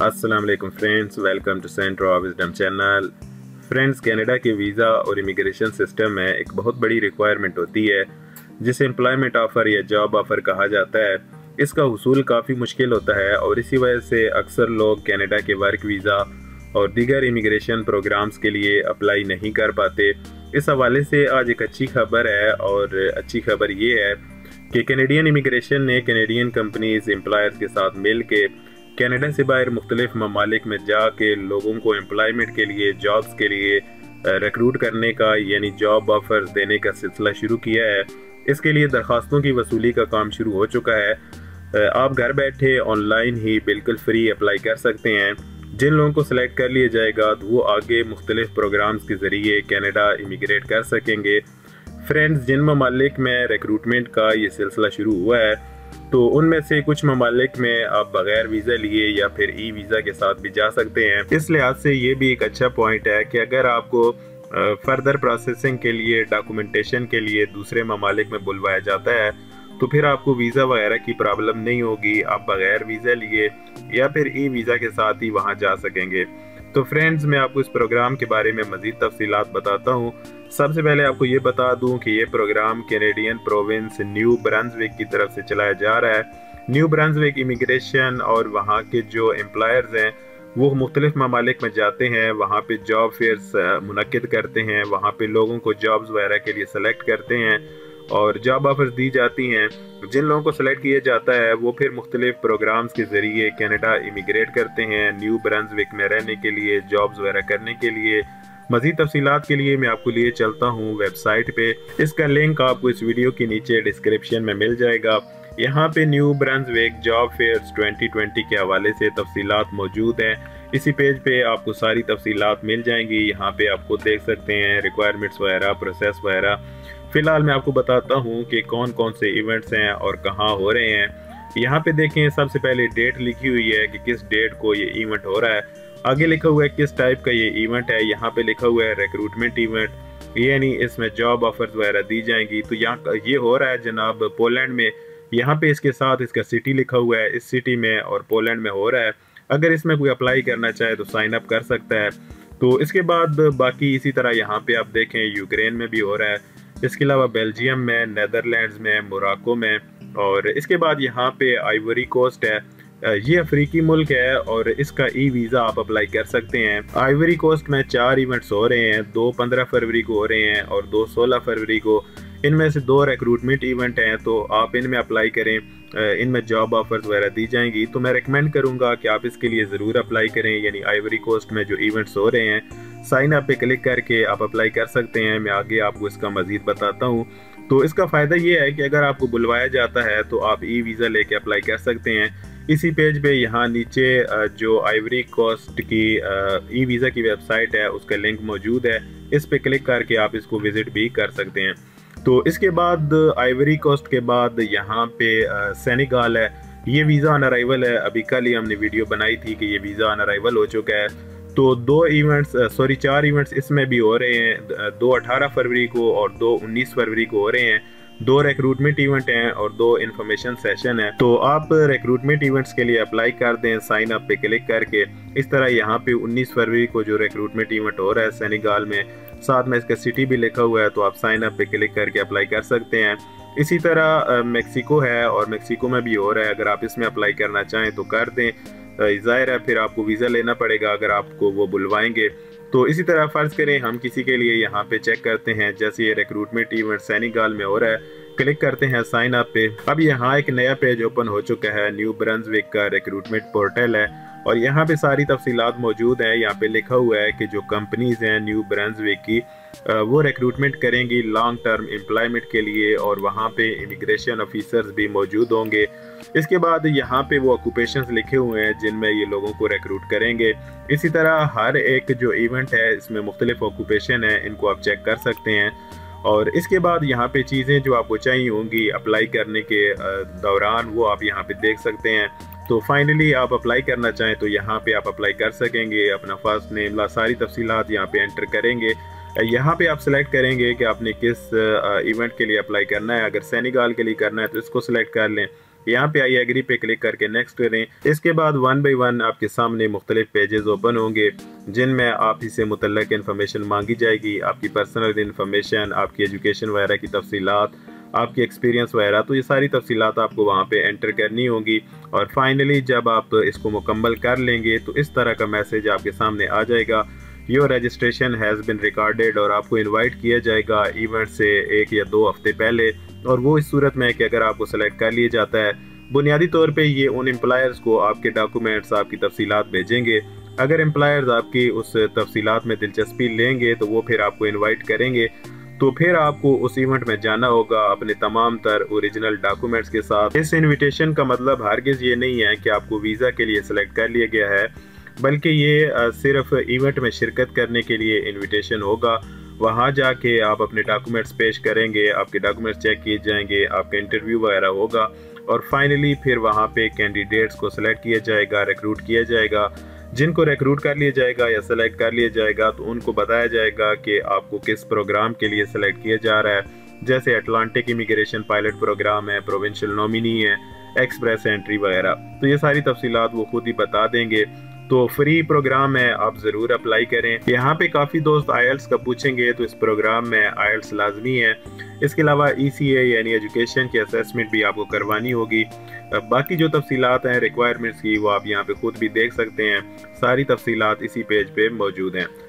السلام علیکم friends welcome to centre of wisdom channel friends Canada کے ویزا اور امیگریشن سسٹم میں ایک بہت بڑی ریکوائرمنٹ ہوتی ہے جسے امپلائمنٹ آفر یا جاب آفر کہا جاتا ہے اس کا حصول کافی مشکل ہوتا ہے اور اسی وجہ سے اکثر لوگ کینیڈا کے ورک ویزا اور دیگر امیگریشن پروگرامز کے لیے اپلائی نہیں کر پاتے اس حوالے سے آج ایک اچھی خبر ہے اور اچھی خبر یہ ہے کہ کینیڈین امیگریشن نے کینیڈین کمپنیز امپلائرز کے ساتھ مل کے کینیڈا سے باہر مختلف ممالک میں جا کے لوگوں کو امپلائمنٹ کے لیے جابز کے لیے ریکروٹ کرنے کا یعنی جاب آفرز دینے کا سلسلہ شروع کیا ہے۔ اس کے لیے درخواستوں کی وصولی کا کام شروع ہو چکا ہے۔ آپ گھر بیٹھے آن لائن ہی بالکل فری اپلائی کر سکتے ہیں۔ جن لوگوں کو سلیکٹ کر لیا جائے گا، وہ آگے مختلف پروگرامز کے ذریعے کینیڈا امیگریٹ کر سکیں گے۔ فرینڈز جن ممالک میں ریکروٹمنٹ کا یہ سلسلہ شروع ہوا ہے تو ان میں سے کچھ ممالک میں آپ بغیر ویزا لیے یا پھر ای ویزا کے ساتھ بھی جا سکتے ہیں۔ اس لحاظ سے یہ بھی ایک اچھا پوائنٹ ہے کہ اگر آپ کو فردر پروسیسنگ کے لیے ڈاکومنٹیشن کے لیے دوسرے ممالک میں بلوایا جاتا ہے، تو پھر آپ کو ویزا وغیرہ کی پرابلم نہیں ہوگی۔ آپ بغیر ویزا لیے یا پھر ای ویزا کے ساتھ ہی وہاں جا سکیں گے۔ تو فرینڈز میں آپ کو اس پروگرام کے بارے میں مزید تفصیلات بتاتا ہوں۔ سب سے پہلے آپ کو یہ بتا دوں کہ یہ programme Canadian province New Brunswick کی طرف سے چلایا جا رہا ہے۔ نیو برنزوک امیگریشن اور وہاں کے جو امپلائرز ہیں، وہ مختلف ممالک میں جاتے ہیں، وہاں پہ جاب فیئرز منعقد کرتے ہیں، وہاں پہ لوگوں کو جابز وغیرہ کے لیے سلیکٹ کرتے ہیں۔ اور جاب آفرز دی جاتی ہیں، جن لوگوں کو سلیکٹ کیا جاتا ہے، وہ پھر مختلف پروگرامز کے ذریعے کینیڈا امیگریٹ کرتے ہیں نیو برنزوک میں رہنے کے لیے جابز وغیرہ کرنے کے لیے۔ مزید تفصیلات کے لیے میں آپ کو لیے چلتا ہوں ویب سائٹ پہ۔ اس کا لنک آپ کو اس ویڈیو کے نیچے ڈسکرپشن میں مل جائے گا۔ یہاں پہ نیو برنزوک جاب فیئرز 2020 کے حوالے سے تفصیلات موجود ہیں۔ اسی پیج پہ آپ کو ساری تفصیلات مل جائیں گی۔ یہاں پہ آپ کو دیکھ سکتے ہیں ریکوائرمنٹس وغیرہ پروسیس وغیرہ۔ فی الحال میں آپ کو بتاتا ہوں کہ کون کون سے ایونٹس ہیں اور کہاں ہو رہے ہیں۔ یہاں پہ دیکھیں، سب سے پہلے ڈیٹ لکھی ہوئی ہے کہ کس ڈیٹ کو یہ ایونٹ ہو رہا ہے۔ آگے لکھا ہوا ہے کس ٹائپ کا یہ ایونٹ ہے۔ یہاں پہ لکھا ہوا ہے ریکروٹمنٹ ایونٹ یعنی اس میں جاب آفرز وغیرہ دی جائیں گی۔ تو یہاں یہ ہو رہا ہے جناب پولینڈ میں۔ یہاں پہ اس کے ساتھ اس کا سٹی لکھا ہوا ہے، اس سٹی میں اور پولینڈ میں ہو رہا ہے۔ اگر اس میں کوئی اپلائی کرنا چاہے تو سائن اپ کر سکتا ہے۔ تو اس کے بعد باقی اسی طرح یہاں پہ آپ دیکھیں یوکرین میں بھی ہو رہا ہے۔ اس کے علاوہ بیلجیم میں، نیدرلینڈز میں، موراکو میں اور اس کے بعد یہاں پہ آئیوری کوسٹ ہے۔ یہ افریقی ملک ہے اور اس کا ای ویزا آپ اپلائی کر سکتے ہیں۔ آئیوری کوسٹ میں چار ایونٹس ہو رہے ہیں، دو پندرہ فروری کو ہو رہے ہیں اور دو سولہ فروری کو۔ ان میں سے دو ریکروٹمنٹ ایونٹ ہیں، تو آپ ان میں اپلائی کریں۔ ان میں جاب آفرز وغیرہ دی جائیں گی۔ تو میں ریکمینڈ کروں گا کہ آپ اس کے لیے ضرور اپلائی کریں یعنی آئیوری کوسٹ میں جو ایونٹس ہو رہے ہیں۔ سائن اپ پہ کلک کر کے آپ اپلائی کر سکتے ہیں، میں آگے آپ کو اس کا مزید بتاتا ہوں۔ تو اس کا فائدہ یہ ہے کہ اگر آپ کو بلوایا جاتا ہے تو آپ ای ویزا لے کے اپلائی کر سکتے ہیں۔ اسی پیج پہ یہاں نیچے جو آئیوری کوسٹ کی ای ویزا کی ویب سائٹ ہے، اس کا لنک موجود ہے۔ اس پہ کلک کر کے آپ اس کو وزٹ بھی کر سکتے ہیں۔ تو اس کے بعد آئیوری کوسٹ کے بعد یہاں پہ سینیگال ہے۔ یہ ویزا آن ارائیول ہے۔ ابھی کل ہی ہم نے ویڈیو بنائی تھی کہ یہ ویزا آن ارائیول ہو چکا ہے۔ تو دو ایونٹس سوری چار ایونٹس اس میں بھی ہو رہے ہیں۔ دو اٹھارہ فروری کو اور دو انیس فروری کو ہو رہے ہیں۔ دو ریکروٹمنٹ ایونٹ ہیں اور دو انفارمیشن سیشن ہیں۔ تو آپ ریکروٹمنٹ ایونٹس کے لیے اپلائی کر دیں سائن اپ پہ کلک کر کے۔ اس طرح یہاں پہ انیس فروری کو جو ریکروٹمنٹ ایونٹ ہو رہا ہے سینیگال میں، ساتھ میں اس کا سٹی بھی لکھا ہوا ہے، تو آپ سائن اپ پہ کلک کر کے اپلائی کر سکتے ہیں۔ اسی طرح میکسیکو ہے اور میکسیکو میں بھی ہو رہا ہے۔ اگر آپ اس میں اپلائی کرنا چاہیں تو کر دیں۔ ظاہر ہے، پھر آپ کو ویزا لینا پڑے گا اگر آپ کو وہ بلوائیں گے۔ تو اسی طرح فرض کریں، ہم کسی کے لیے یہاں پہ چیک کرتے ہیں۔ جیسے یہ ریکروٹمنٹ ایونٹ سینیگال میں ہو رہا ہے۔ کلک کرتے ہیں سائن اپ پہ۔ اب یہاں ایک نیا پیج اوپن ہو چکا ہے۔ نیو برنزوک کا ریکروٹمنٹ پورٹل ہے۔ اور یہاں پہ ساری تفصیلات موجود ہیں۔ یہاں پہ لکھا ہوا ہے کہ جو کمپنیز ہیں نیو برنزوک کی وہ ریکروٹمنٹ کریں گی لانگ ٹرم امپلائمنٹ کے لیے اور وہاں پہ امیگریشن آفیسرز بھی موجود ہوں گے۔ اس کے بعد یہاں پہ وہ اکوپیشنز لکھے ہوئے ہیں جن میں یہ لوگوں کو ریکروٹ کریں گے۔ اسی طرح ہر ایک جو ایونٹ ہے، اس میں مختلف اکوپیشن ہیں، ان کو آپ چیک کر سکتے ہیں۔ اور اس کے بعد یہاں پہ چیزیں جو آپ کو چاہیے ہوں گی اپلائی کرنے کے دوران وہ آپ یہاں پہ دیکھ سکتے ہیں۔ تو فائنلی آپ اپلائی کرنا چاہیں تو یہاں پہ آپ اپلائی کر سکیں گے، اپنا فرسٹ نیم ساری تفصیلات یہاں پہ انٹر کریں گے۔ یہاں پہ آپ سلیکٹ کریں گے کہ آپ نے کس ایونٹ کے لیے اپلائی کرنا ہے۔ اگر سینیگال کے لیے کرنا ہے تو اس کو سلیکٹ کر لیں۔ یہاں پہ آئی ایگری پہ کلک کر کے نیکسٹ کریں۔ اس کے بعد ون بائی ون آپ کے سامنے مختلف پیجز اوپن ہوں گے، جن میں آپ ہی سے متعلق انفارمیشن مانگی جائے گی۔ آپ کی پرسنل انفارمیشن آپ کی ایجوکیشن وغیرہ کی تفصیلات آپ کی ایکسپیرینس وغیرہ، تو یہ ساری تفصیلات آپ کو وہاں پہ انٹر کرنی ہوں گی اور فائنلی جب آپ اس کو مکمل کر لیں گے، تو اس طرح کا میسیج آپ کے سامنے آ جائے گا۔ Your registration has been recorded اور آپ کو انوائٹ کیا جائے گا ایونٹ سے ایک یا دو ہفتے پہلے۔ اور وہ اس صورت میں کہ اگر آپ کو سلیکٹ کر لیا جاتا ہے، بنیادی طور پہ یہ ان امپلائرز کو آپ کے ڈاکومنٹس آپ کی تفصیلات بھیجیں گے۔ اگر امپلائرز آپ کی اس تفصیلات میں دلچسپی لیں گے، تو وہ پھر آپ کو انوائٹ کریں گے۔ تو پھر آپ کو اس ایونٹ میں جانا ہوگا اپنے تمام تر اوریجنل ڈاکومنٹس کے ساتھ۔ اس انویٹیشن کا مطلب ہرگز یہ نہیں ہے کہ آپ کو ویزا کے لیے سلیکٹ کر لیا گیا ہے، بلکہ یہ صرف ایونٹ میں شرکت کرنے کے لیے انویٹیشن ہوگا۔ وہاں جا کے آپ اپنے ڈاکومنٹس پیش کریں گے، آپ کے ڈاکومنٹس چیک کیے جائیں گے، آپ کا انٹرویو وغیرہ ہوگا۔ اور فائنلی پھر وہاں پہ کینڈیڈیٹس کو سلیکٹ کیا جائے گا ریکروٹ کیا جائے گا۔ جن کو ریکروٹ کر لیا جائے گا یا سلیکٹ کر لیا جائے گا، تو ان کو بتایا جائے گا کہ آپ کو کس پروگرام کے لیے سلیکٹ کیا جا رہا ہے۔ جیسے اٹلانٹک امیگریشن پائلٹ پروگرام ہے پروونشل نومینی ہے ایکسپریس انٹری وغیرہ۔ تو یہ ساری تفصیلات وہ خود ہی بتا دیں گے۔ تو فری پروگرام ہے، آپ ضرور اپلائی کریں۔ یہاں پہ کافی دوست آئلس کا پوچھیں گے، تو اس پروگرام میں آئلس لازمی ہے۔ اس کے علاوہ ای سی اے یعنی ایجوکیشن کی اسیسمنٹ بھی آپ کو کروانی ہوگی۔ باقی جو تفصیلات ہیں ریکوائرمنٹس کی، وہ آپ یہاں پہ خود بھی دیکھ سکتے ہیں۔ ساری تفصیلات اسی پیج پہ موجود ہیں۔